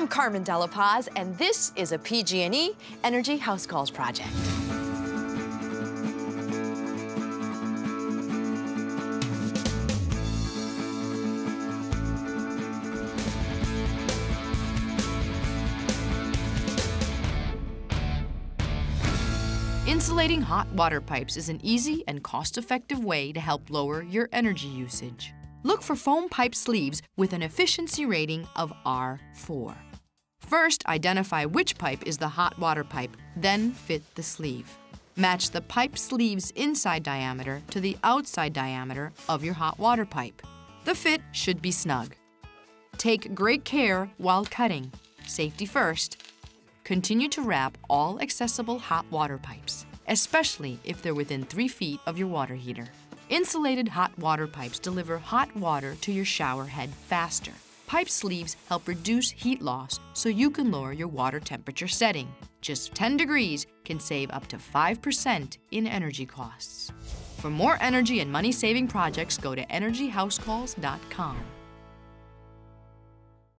I'm Carmen Della Paz, and this is a PG&E Energy House Calls project. Insulating hot water pipes is an easy and cost-effective way to help lower your energy usage. Look for foam pipe sleeves with an efficiency rating of R4. First, identify which pipe is the hot water pipe, then fit the sleeve. Match the pipe sleeve's inside diameter to the outside diameter of your hot water pipe. The fit should be snug. Take great care while cutting. Safety first. Continue to wrap all accessible hot water pipes, especially if they're within 3 feet of your water heater. Insulated hot water pipes deliver hot water to your shower head faster. Pipe sleeves help reduce heat loss so you can lower your water temperature setting. Just 10 degrees can save up to 5% in energy costs. For more energy and money saving projects, go to EnergyHouseCalls.com.